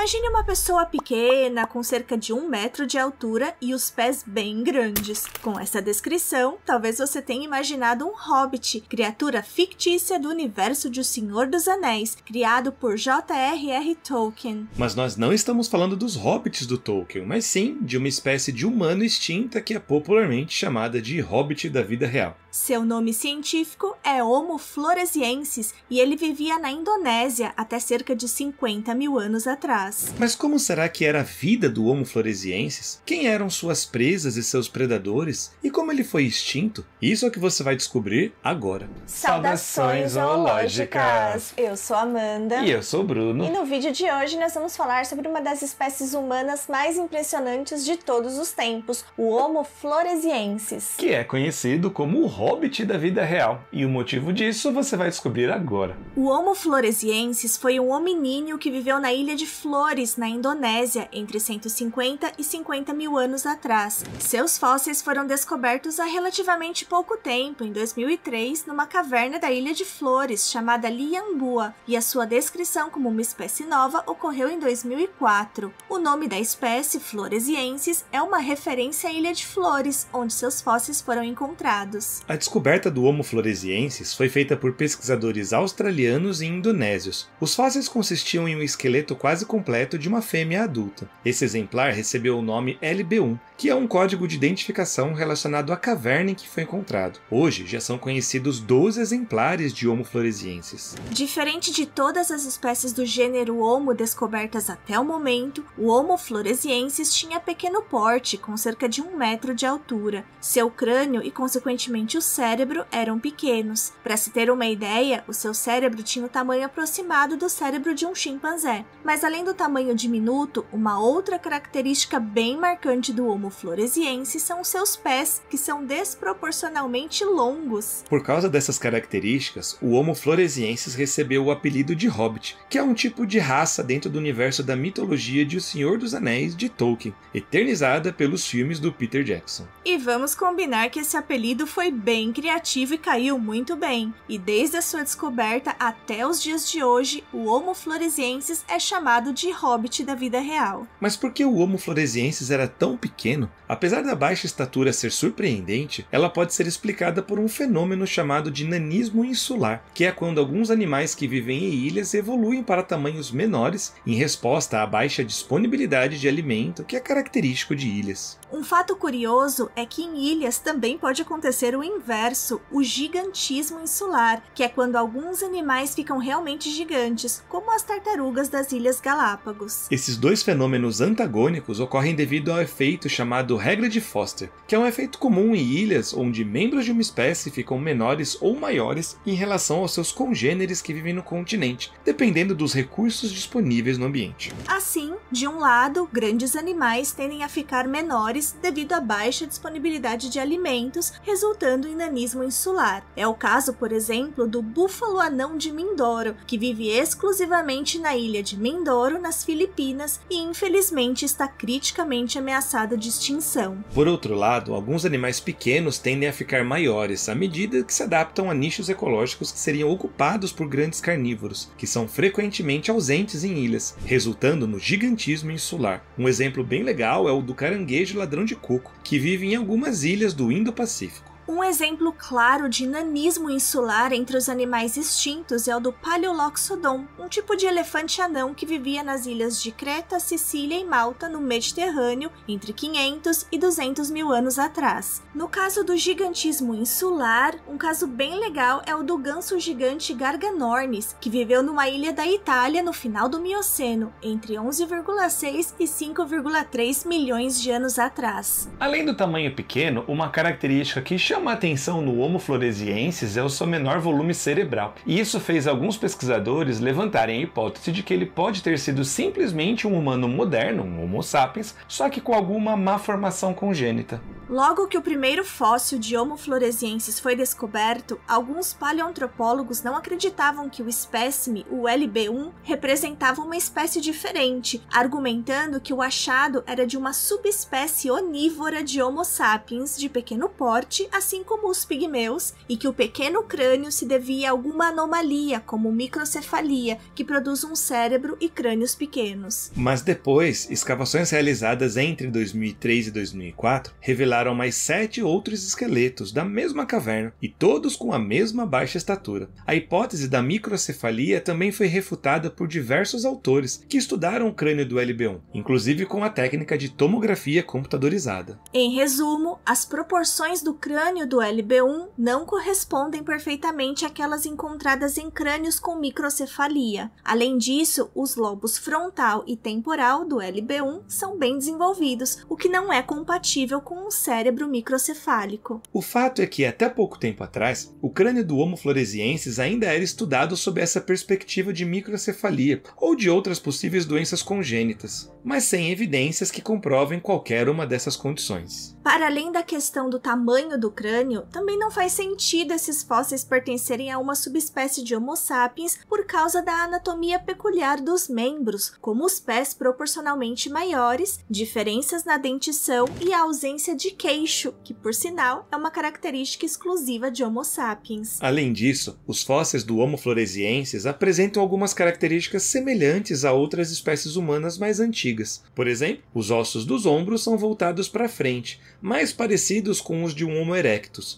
Imagine uma pessoa pequena, com cerca de um metro de altura e os pés bem grandes. Com essa descrição, talvez você tenha imaginado um hobbit, criatura fictícia do universo de O Senhor dos Anéis, criado por J.R.R. Tolkien. Mas nós não estamos falando dos hobbits do Tolkien, mas sim de uma espécie de humano extinta que é popularmente chamada de hobbit da vida real. Seu nome científico é Homo floresiensis e ele vivia na Indonésia até cerca de 50 mil anos atrás. Mas como será que era a vida do Homo floresiensis? Quem eram suas presas e seus predadores? E como ele foi extinto? Isso é o que você vai descobrir agora. Saudações zoológicas! Eu sou Amanda. E eu sou o Bruno. E no vídeo de hoje nós vamos falar sobre uma das espécies humanas mais impressionantes de todos os tempos, o Homo floresiensis. Que é conhecido como o hobbit da vida real. E o motivo disso você vai descobrir agora. O Homo floresiensis foi um hominídeo que viveu na ilha de Flores, na Indonésia, entre 150 e 50 mil anos atrás. Seus fósseis foram descobertos há relativamente pouco tempo, em 2003, numa caverna da ilha de Flores, chamada Liambua, e a sua descrição como uma espécie nova ocorreu em 2004. O nome da espécie, floresiensis, é uma referência à ilha de Flores, onde seus fósseis foram encontrados. A descoberta do Homo floresiensis foi feita por pesquisadores australianos e indonésios. Os fósseis consistiam em um esqueleto quase completo de uma fêmea adulta. Esse exemplar recebeu o nome LB1, que é um código de identificação relacionado à caverna em que foi encontrado. Hoje já são conhecidos 12 exemplares de Homo floresiensis. Diferente de todas as espécies do gênero Homo descobertas até o momento, o Homo floresiensis tinha pequeno porte, com cerca de um metro de altura. Seu crânio e, consequentemente, o cérebro eram pequenos. Para se ter uma ideia, o seu cérebro tinha o tamanho aproximado do cérebro de um chimpanzé. Mas além do tamanho diminuto, uma outra característica bem marcante do Homo floresiensis são os seus pés, que são desproporcionalmente longos. Por causa dessas características, o Homo floresiensis recebeu o apelido de Hobbit, que é um tipo de raça dentro do universo da mitologia de O Senhor dos Anéis de Tolkien, eternizada pelos filmes do Peter Jackson. E vamos combinar que esse apelido foi bem criativo e caiu muito bem. E desde a sua descoberta até os dias de hoje, o Homo floresiensis é chamado de Hobbit da vida real. Mas por que o Homo floresiensis era tão pequeno? Apesar da baixa estatura ser surpreendente, ela pode ser explicada por um fenômeno chamado de nanismo insular, que é quando alguns animais que vivem em ilhas evoluem para tamanhos menores em resposta à baixa disponibilidade de alimento que é característico de ilhas. Um fato curioso é que em ilhas também pode acontecer o inverso, o gigantismo insular, que é quando alguns animais ficam realmente gigantes, como as tartarugas das Ilhas Galápagos. Esses dois fenômenos antagônicos ocorrem devido ao efeito chamado regra de Foster, que é um efeito comum em ilhas onde membros de uma espécie ficam menores ou maiores em relação aos seus congêneres que vivem no continente, dependendo dos recursos disponíveis no ambiente. Assim, de um lado, grandes animais tendem a ficar menores devido à baixa disponibilidade de alimentos, resultando nanismo insular. É o caso, por exemplo, do búfalo anão de Mindoro, que vive exclusivamente na ilha de Mindoro, nas Filipinas, e infelizmente está criticamente ameaçada de extinção. Por outro lado, alguns animais pequenos tendem a ficar maiores à medida que se adaptam a nichos ecológicos que seriam ocupados por grandes carnívoros, que são frequentemente ausentes em ilhas, resultando no gigantismo insular. Um exemplo bem legal é o do caranguejo ladrão de coco, que vive em algumas ilhas do Indo-Pacífico. Um exemplo claro de nanismo insular entre os animais extintos é o do Paleoloxodon, um tipo de elefante anão que vivia nas ilhas de Creta, Sicília e Malta, no Mediterrâneo, entre 500 e 200 mil anos atrás. No caso do gigantismo insular, um caso bem legal é o do ganso gigante Garganornis, que viveu numa ilha da Itália no final do Mioceno, entre 11,6 e 5,3 milhões de anos atrás. Além do tamanho pequeno, uma característica que chama chama a atenção no Homo floresiensis é o seu menor volume cerebral, e isso fez alguns pesquisadores levantarem a hipótese de que ele pode ter sido simplesmente um humano moderno, um Homo sapiens, só que com alguma má formação congênita. Logo que o primeiro fóssil de Homo floresiensis foi descoberto, alguns paleoantropólogos não acreditavam que o espécime, o LB1, representava uma espécie diferente, argumentando que o achado era de uma subespécie onívora de Homo sapiens de pequeno porte, assim como os pigmeus, e que o pequeno crânio se devia a alguma anomalia, como microcefalia, que produz um cérebro e crânios pequenos. Mas depois, escavações realizadas entre 2003 e 2004 revelaram mais sete outros esqueletos da mesma caverna e todos com a mesma baixa estatura. A hipótese da microcefalia também foi refutada por diversos autores que estudaram o crânio do LB1, inclusive com a técnica de tomografia computadorizada. Em resumo, as proporções do crânio do LB1 não correspondem perfeitamente àquelas encontradas em crânios com microcefalia. Além disso, os lobos frontal e temporal do LB1 são bem desenvolvidos, o que não é compatível com um cérebro microcefálico. O fato é que, até pouco tempo atrás, o crânio do Homo floresiensis ainda era estudado sob essa perspectiva de microcefalia ou de outras possíveis doenças congênitas, mas sem evidências que comprovem qualquer uma dessas condições. Para além da questão do tamanho do crânio, também não faz sentido esses fósseis pertencerem a uma subespécie de Homo sapiens por causa da anatomia peculiar dos membros, como os pés proporcionalmente maiores, diferenças na dentição e a ausência de queixo, que por sinal é uma característica exclusiva de Homo sapiens. Além disso, os fósseis do Homo floresiensis apresentam algumas características semelhantes a outras espécies humanas mais antigas. Por exemplo, os ossos dos ombros são voltados para frente, mais parecidos com os de um Homo erectus.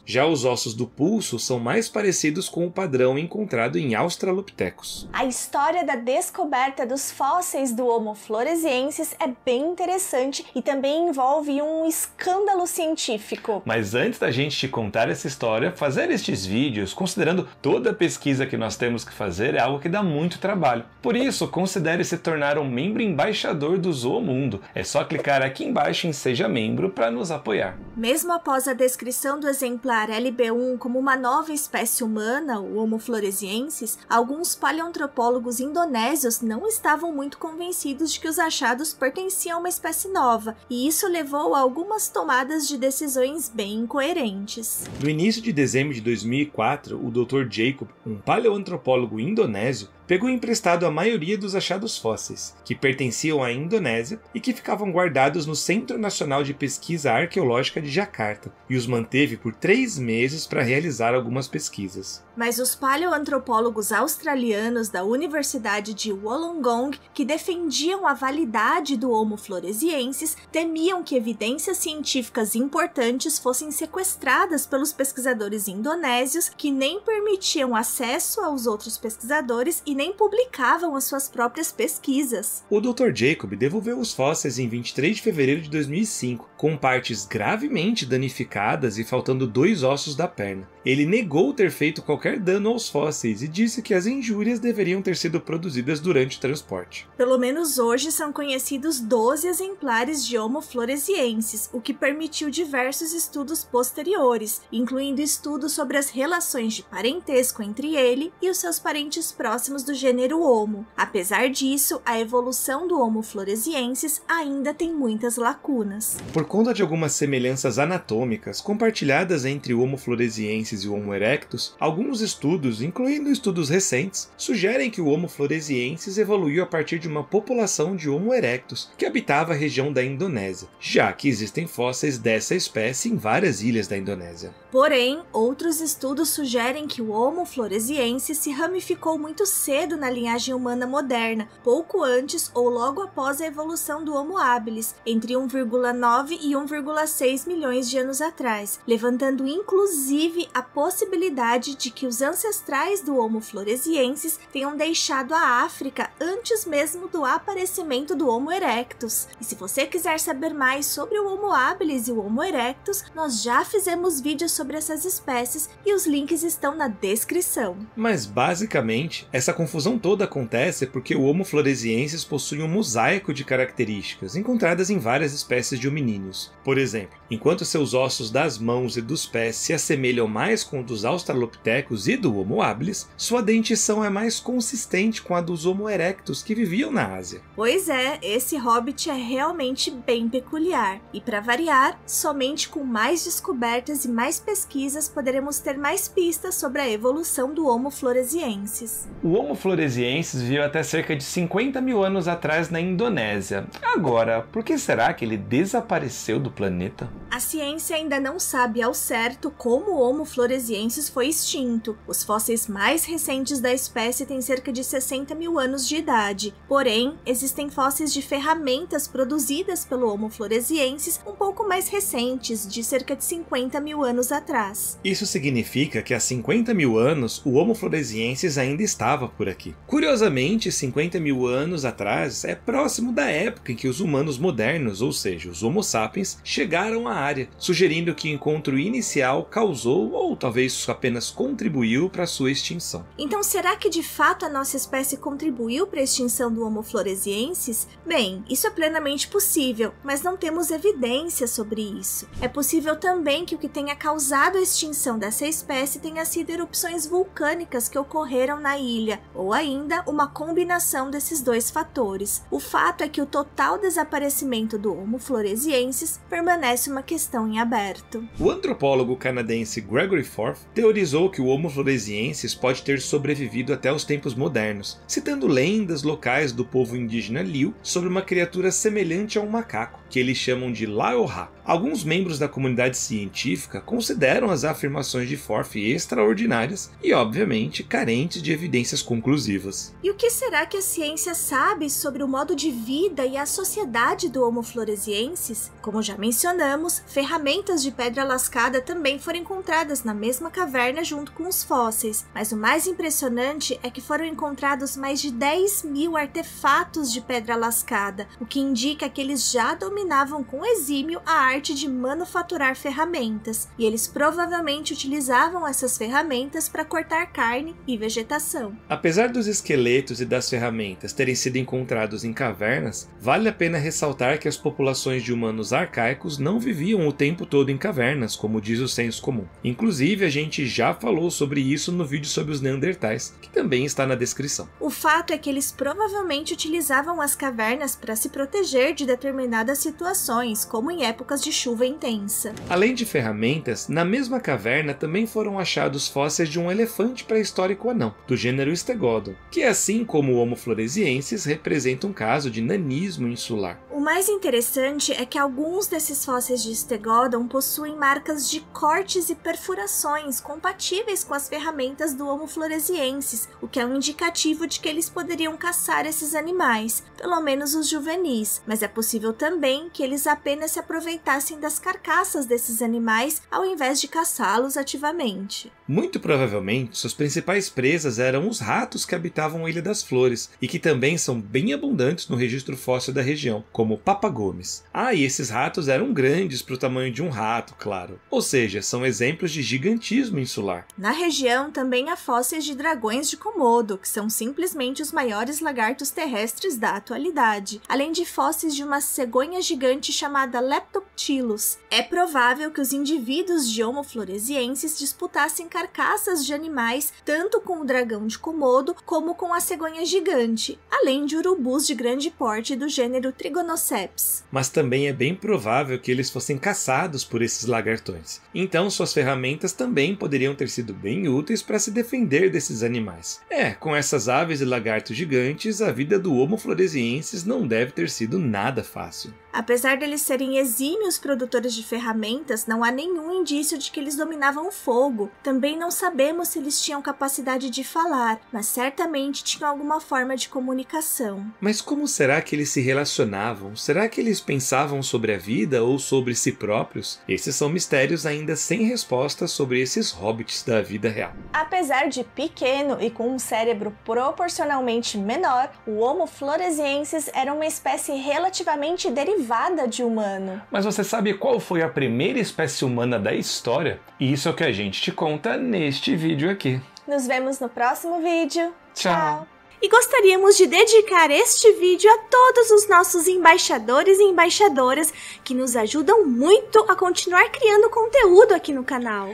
Já os ossos do pulso são mais parecidos com o padrão encontrado em Australopithecus. A história da descoberta dos fósseis do Homo floresiensis é bem interessante e também envolve um escândalo científico. Mas antes da gente te contar essa história, fazer estes vídeos, considerando toda a pesquisa que nós temos que fazer, é algo que dá muito trabalho. Por isso, considere se tornar um membro embaixador do Zoomundo. É só clicar aqui embaixo em Seja Membro para nos apoiar. Mesmo após a descrição do exemplar LB1 como uma nova espécie humana, o Homo floresiensis, alguns paleoantropólogos indonésios não estavam muito convencidos de que os achados pertenciam a uma espécie nova, e isso levou a algumas tomadas de decisões bem incoerentes. No início de dezembro de 2004, o Dr. Jacob, um paleoantropólogo indonésio, pegou emprestado a maioria dos achados fósseis, que pertenciam à Indonésia e que ficavam guardados no Centro Nacional de Pesquisa Arqueológica de Jakarta, e os manteve por três meses para realizar algumas pesquisas. Mas os paleoantropólogos australianos da Universidade de Wollongong, que defendiam a validade do Homo floresiensis, temiam que evidências científicas importantes fossem sequestradas pelos pesquisadores indonésios, que nem permitiam acesso aos outros pesquisadores e nem publicavam as suas próprias pesquisas. O Dr. Jacob devolveu os fósseis em 23 de fevereiro de 2005, com partes gravemente danificadas e faltando dois ossos da perna. Ele negou ter feito qualquer dano aos fósseis e disse que as injúrias deveriam ter sido produzidas durante o transporte. Pelo menos hoje são conhecidos 12 exemplares de Homo floresiensis, o que permitiu diversos estudos posteriores, incluindo estudos sobre as relações de parentesco entre ele e os seus parentes próximos do gênero Homo. Apesar disso, a evolução do Homo floresiensis ainda tem muitas lacunas. Por conta de algumas semelhanças anatômicas compartilhadas entre o Homo floresiensis e o Homo erectus, alguns estudos, incluindo estudos recentes, sugerem que o Homo floresiensis evoluiu a partir de uma população de Homo erectus que habitava a região da Indonésia, já que existem fósseis dessa espécie em várias ilhas da Indonésia. Porém, outros estudos sugerem que o Homo floresiensis se ramificou muito cedo na linhagem humana moderna, pouco antes ou logo após a evolução do Homo habilis, entre 1,9 e 1,6 milhões de anos atrás, levantando inclusive a possibilidade de que os ancestrais do Homo floresiensis tenham deixado a África antes mesmo do aparecimento do Homo erectus. E se você quiser saber mais sobre o Homo habilis e o Homo erectus, nós já fizemos vídeos sobre essas espécies e os links estão na descrição. Mas basicamente, essa confusão toda acontece porque o Homo floresiensis possui um mosaico de características encontradas em várias espécies de hominíneos. Por exemplo, enquanto seus ossos das mãos e dos pés se assemelham mais com os dos australopithecus e do Homo habilis, sua dentição é mais consistente com a dos Homo erectus que viviam na Ásia. Pois é, esse hobbit é realmente bem peculiar. E para variar, somente com mais descobertas e mais pesquisas poderemos ter mais pistas sobre a evolução do Homo floresiensis. O Homo floresiensis viveu até cerca de 50 mil anos atrás na Indonésia. Agora, por que será que ele desapareceu do planeta? A ciência ainda não sabe ao certo como o Homo floresiensis foi extinto. Os fósseis mais recentes da espécie têm cerca de 60 mil anos de idade. Porém, existem fósseis de ferramentas produzidas pelo Homo floresiensis um pouco mais recentes, de cerca de 50 mil anos atrás. Isso significa que há 50 mil anos o Homo floresiensis ainda estava por aqui. Curiosamente, 50 mil anos atrás é próximo da época em que os humanos modernos, ou seja, os Homo sapiens, chegaram à área, sugerindo que o encontro inicial causou ou talvez apenas contribuiu para sua extinção. Então, será que de fato a nossa espécie contribuiu para a extinção do Homo floresiensis? Bem, isso é plenamente possível, mas não temos evidência sobre isso. É possível também que o que tenha causado a extinção dessa espécie tenha sido erupções vulcânicas que ocorreram na ilha, ou ainda uma combinação desses dois fatores. O fato é que o total desaparecimento do Homo floresiensis permanece uma questão em aberto. O antropólogo canadense Gregory Forth teorizou que o Homo floresiensis pode ter sobrevivido até os tempos modernos, citando lendas locais do povo indígena Liu sobre uma criatura semelhante a um macaco, que eles chamam de Laoha. Alguns membros da comunidade científica consideram as afirmações de Forth extraordinárias e, obviamente, carentes de evidências conclusivas. E o que será que a ciência sabe sobre o modo de vida e a sociedade do Homo floresiensis? Como já mencionamos, ferramentas de pedra lascada também foram encontradas na mesma caverna junto com os fósseis, mas o mais impressionante é que foram encontrados mais de 10 mil artefatos de pedra lascada, o que indica que eles já dominavam com exímio a arte de manufaturar ferramentas, e eles provavelmente utilizavam essas ferramentas para cortar carne e vegetação. Apesar dos esqueletos e das ferramentas terem sido encontrados em cavernas, vale a pena ressaltar que as populações de humanos arcaicos não viviam o tempo todo em cavernas, como diz o senso comum. Inclusive, a gente já falou sobre isso no vídeo sobre os Neandertais, que também está na descrição. O fato é que eles provavelmente utilizavam as cavernas para se proteger de determinadas situações, como em épocas de chuva intensa. Além de ferramentas, na mesma caverna também foram achados fósseis de um elefante pré-histórico anão, do gênero Stegodon, que assim como o Homo floresiensis representa um caso de nanismo insular. Mais interessante é que alguns desses fósseis de Stegodon possuem marcas de cortes e perfurações compatíveis com as ferramentas do Homo floresiensis, o que é um indicativo de que eles poderiam caçar esses animais, pelo menos os juvenis, mas é possível também que eles apenas se aproveitassem das carcaças desses animais ao invés de caçá-los ativamente. Muito provavelmente, suas principais presas eram os ratos que habitavam a Ilha das Flores e que também são bem abundantes no registro fóssil da região, como papagomes. Ah, e esses ratos eram grandes para o tamanho de um rato, claro. Ou seja, são exemplos de gigantismo insular. Na região também há fósseis de dragões de Komodo, que são simplesmente os maiores lagartos terrestres da atualidade, além de fósseis de uma cegonha gigante chamada Leptoptilus. É provável que os indivíduos de Homo floresiensis disputassem carcaças de animais tanto com o dragão de Komodo como com a cegonha gigante, além de urubus de grande porte do gênero Mas também é bem provável que eles fossem caçados por esses lagartões. Então suas ferramentas também poderiam ter sido bem úteis para se defender desses animais. É, com essas aves e lagartos gigantes, a vida do Homo floresiensis não deve ter sido nada fácil. Apesar deles serem exímios produtores de ferramentas, não há nenhum indício de que eles dominavam o fogo. Também não sabemos se eles tinham capacidade de falar, mas certamente tinham alguma forma de comunicação. Mas como será que eles se relacionavam? Será que eles pensavam sobre a vida ou sobre si próprios? Esses são mistérios ainda sem resposta sobre esses hobbits da vida real. Apesar de pequeno e com um cérebro proporcionalmente menor, o Homo floresiensis era uma espécie relativamente derivada de humano. Mas você sabe qual foi a primeira espécie humana da história? Isso é o que a gente te conta neste vídeo aqui. Nos vemos no próximo vídeo. Tchau. E gostaríamos de dedicar este vídeo a todos os nossos embaixadores e embaixadoras que nos ajudam muito a continuar criando conteúdo aqui no canal.